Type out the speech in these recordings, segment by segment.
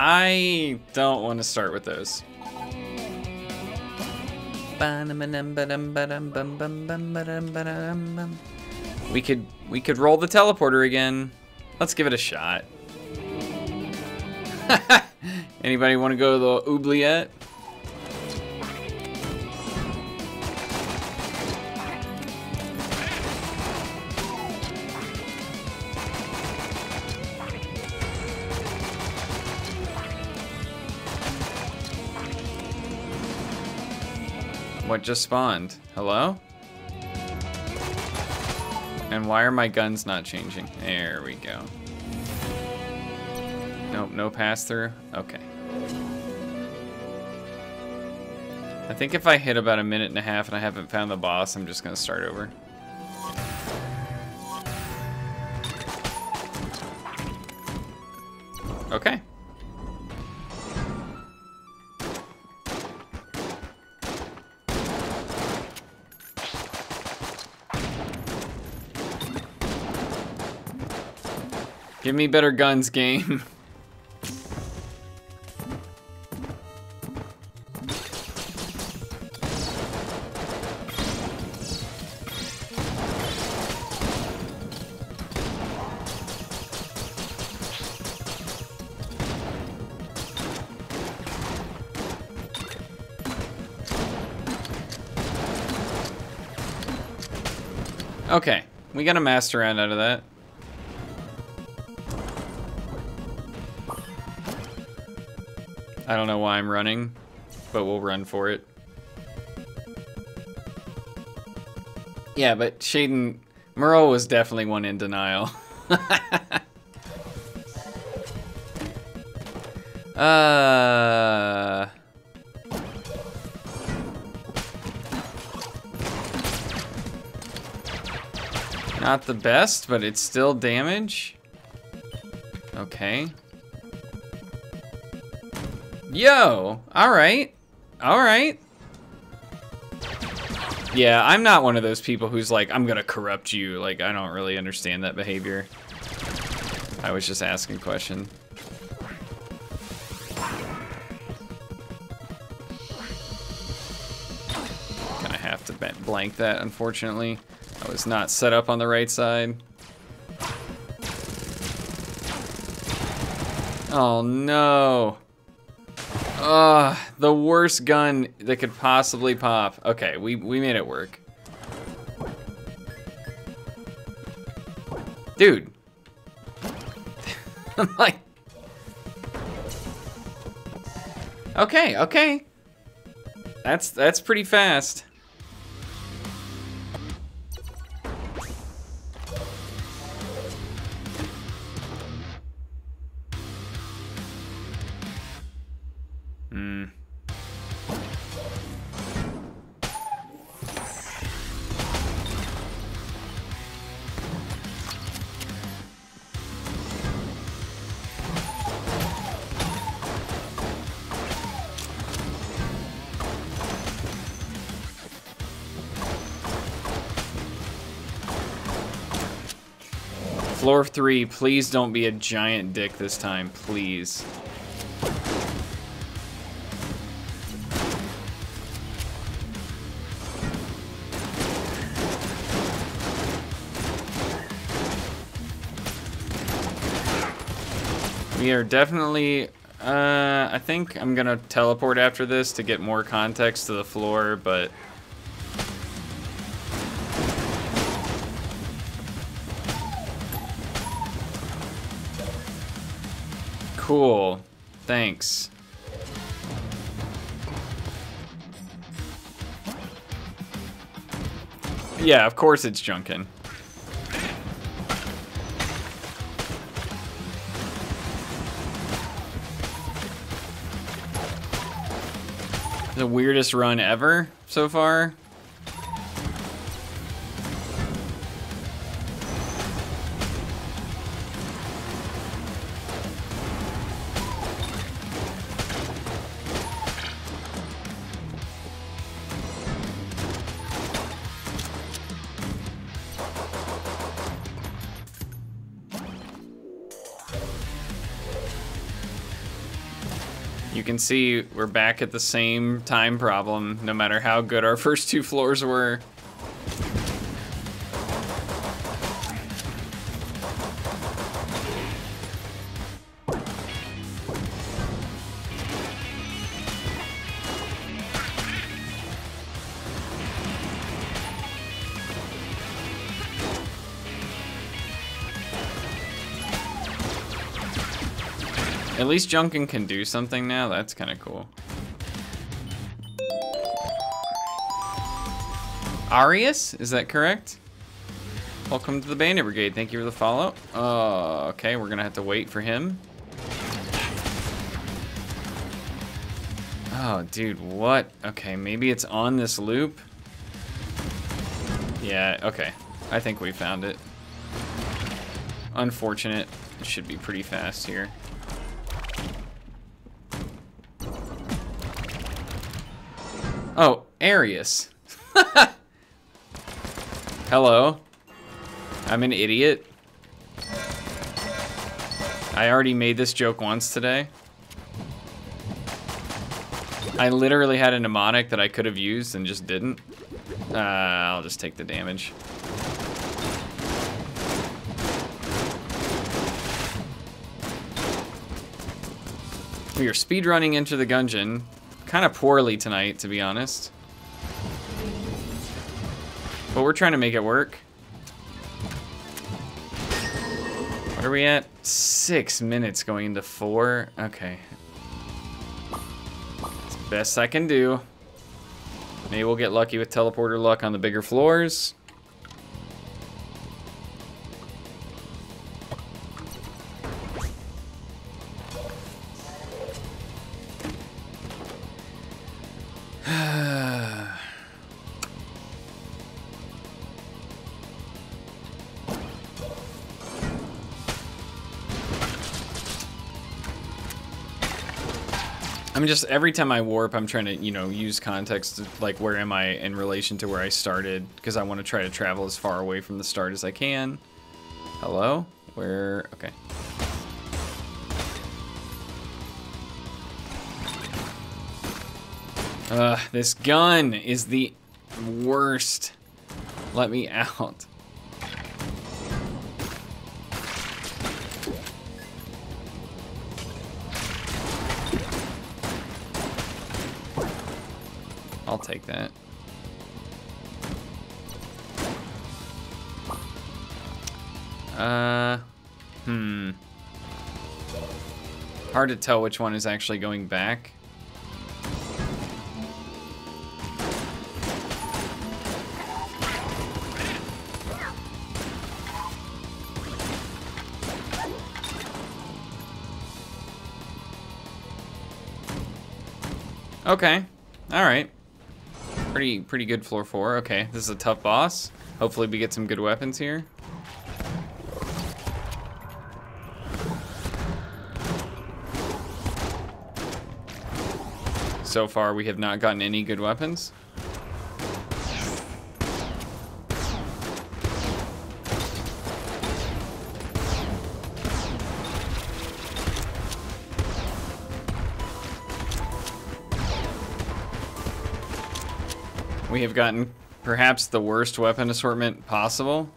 I don't want to start with those. We could we could roll the teleporter again. Let's give it a shot. Anybody want to go to the oubliette? What just spawned? Hello? And why are my guns not changing? There we go. Nope, no pass through. Okay. I think if I hit about a minute and a half and I haven't found the boss, I'm just gonna start over. Okay. Give me better guns, game. Okay, we got a master round out of that. I don't know why I'm running, but we'll run for it. Yeah, but Shaden, Murrow was definitely one in denial. uh... Not the best, but it's still damage. Okay. Yo, all right, all right. Yeah, I'm not one of those people who's like, I'm gonna corrupt you. Like, I don't really understand that behavior. I was just asking a question. Gonna have to blank that, unfortunately. I was not set up on the right side. Oh no. Ugh, the worst gun that could possibly pop. Okay, we, we made it work. Dude. I'm like... Okay, okay. That's, that's pretty fast. Floor three, please don't be a giant dick this time, please. We are definitely, uh, I think I'm gonna teleport after this to get more context to the floor, but Cool. Thanks. Yeah, of course it's Junkan. The weirdest run ever so far. Can see we're back at the same time problem, no matter how good our first two floors were. At least Junkan can do something now. That's kind of cool. Arius, is that correct? Welcome to the Bandit Brigade. Thank you for the follow. Oh, okay. We're gonna have to wait for him. Oh, dude, what? Okay, maybe it's on this loop. Yeah, okay. I think we found it. Unfortunate. It should be pretty fast here. Oh, Arius. Hello. I'm an idiot. I already made this joke once today. I literally had a mnemonic that I could have used and just didn't. Uh, I'll just take the damage. We are speedrunning into the gungeon. Kind of poorly tonight, to be honest. But we're trying to make it work. What are we at? Six minutes going into four. Okay. It's best I can do. Maybe we'll get lucky with teleporter luck on the bigger floors. I'm just every time I warp, I'm trying to you know use context like where am I in relation to where I started because I want to try to travel as far away from the start as I can. Hello, where? Okay. Uh, this gun is the worst. Let me out. I'll take that. Uh, hmm. Hard to tell which one is actually going back. Okay. All right. Pretty, pretty good floor four. Okay, this is a tough boss. Hopefully we get some good weapons here. So far, we have not gotten any good weapons. We have gotten perhaps the worst weapon assortment possible.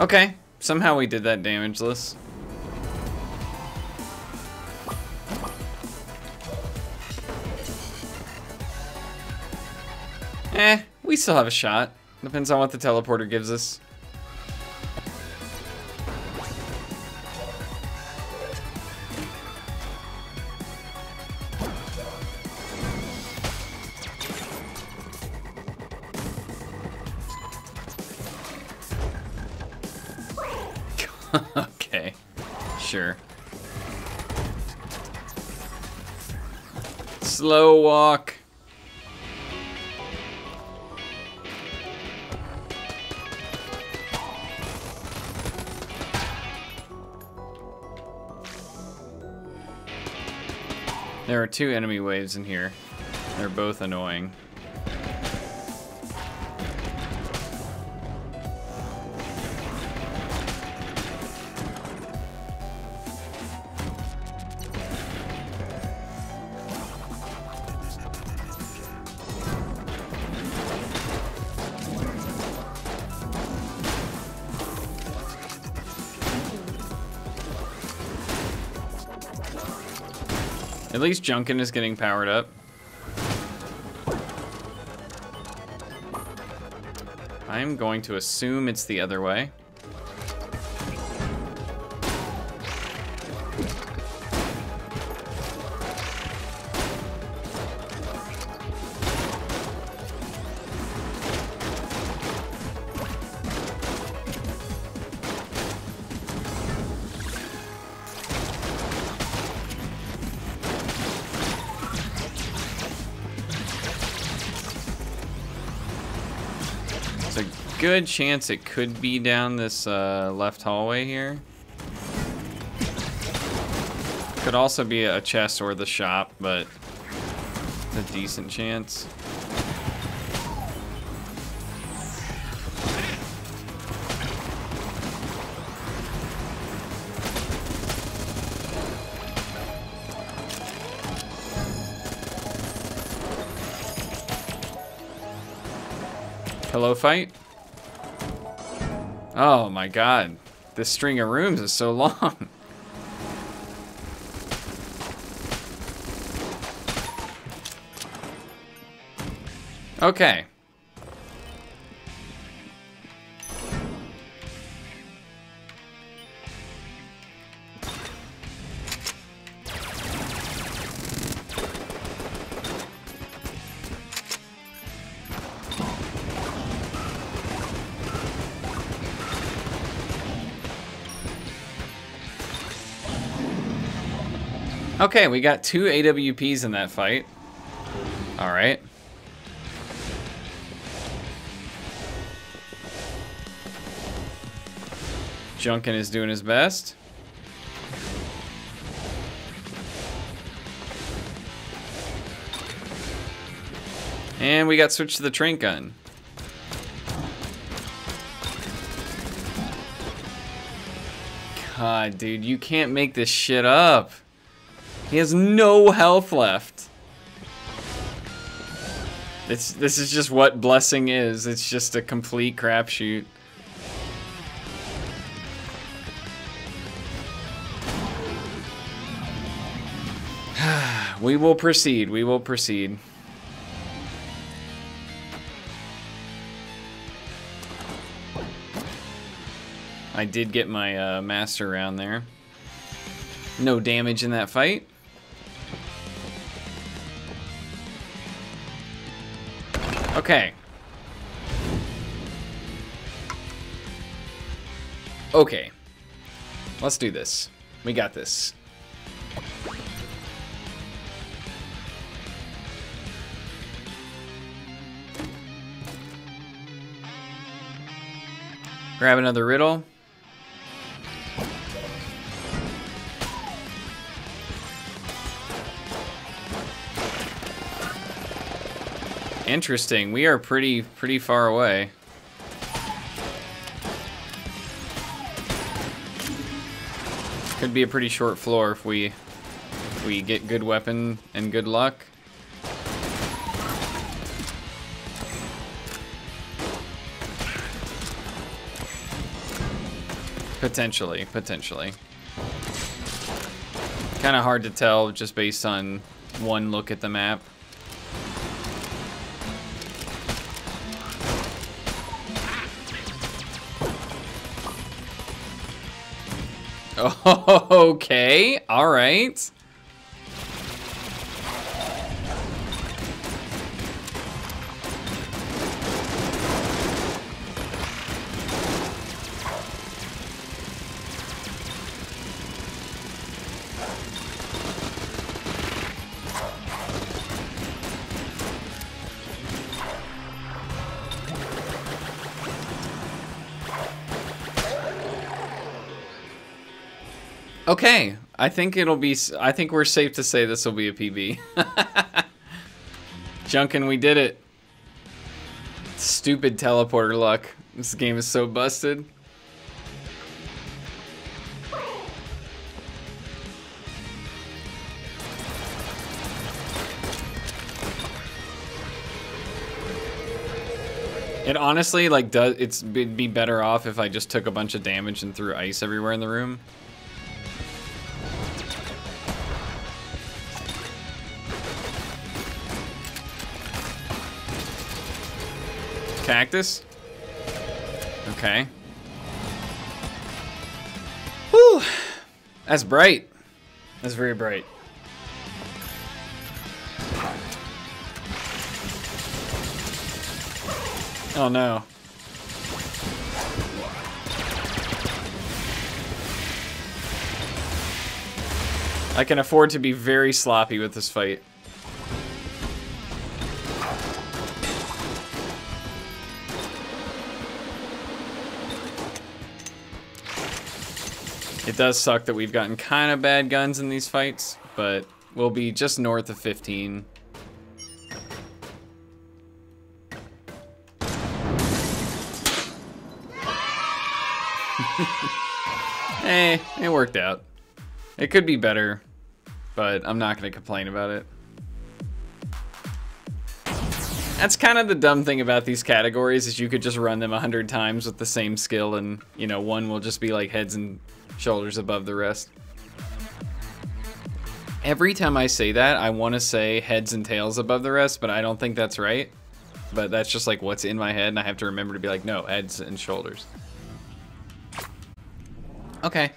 Okay, somehow we did that damageless. Eh, we still have a shot. Depends on what the teleporter gives us. okay, sure. Slow walk. There are two enemy waves in here. They're both annoying. At least Junkan is getting powered up. I'm going to assume it's the other way. Good chance it could be down this uh, left hallway here. Could also be a chest or the shop, but it's a decent chance. Hello, fight? Oh my god. This string of rooms is so long. okay. Okay, we got two AWPs in that fight. All right. Junkan is doing his best. And we got switched to the train gun. God, dude, you can't make this shit up. He has no health left. It's, this is just what Blessing is. It's just a complete crapshoot. we will proceed. We will proceed. I did get my uh, master around there. No damage in that fight. Okay. Okay. Let's do this. We got this. Grab another riddle. Interesting. We are pretty pretty far away. Could be a pretty short floor if we if we get good weapon and good luck. Potentially, potentially. Kind of hard to tell just based on one look at the map. Okay, all right. Okay, I think it'll be. I think we're safe to say this will be a PB. Junkan, we did it. Stupid teleporter luck. This game is so busted. It honestly, like, does it's it'd be better off if I just took a bunch of damage and threw ice everywhere in the room. Cactus? Okay. Whew. That's bright. That's very bright. Oh no. I can afford to be very sloppy with this fight. Does suck that we've gotten kind of bad guns in these fights, but we'll be just north of 15. hey, eh, it worked out. It could be better, but I'm not going to complain about it. That's kind of the dumb thing about these categories is you could just run them a hundred times with the same skill and, you know, one will just be like heads and shoulders above the rest. Every time I say that, I want to say heads and tails above the rest, but I don't think that's right. But that's just like what's in my head, and I have to remember to be like, no, heads and shoulders. Okay.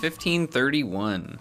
1531.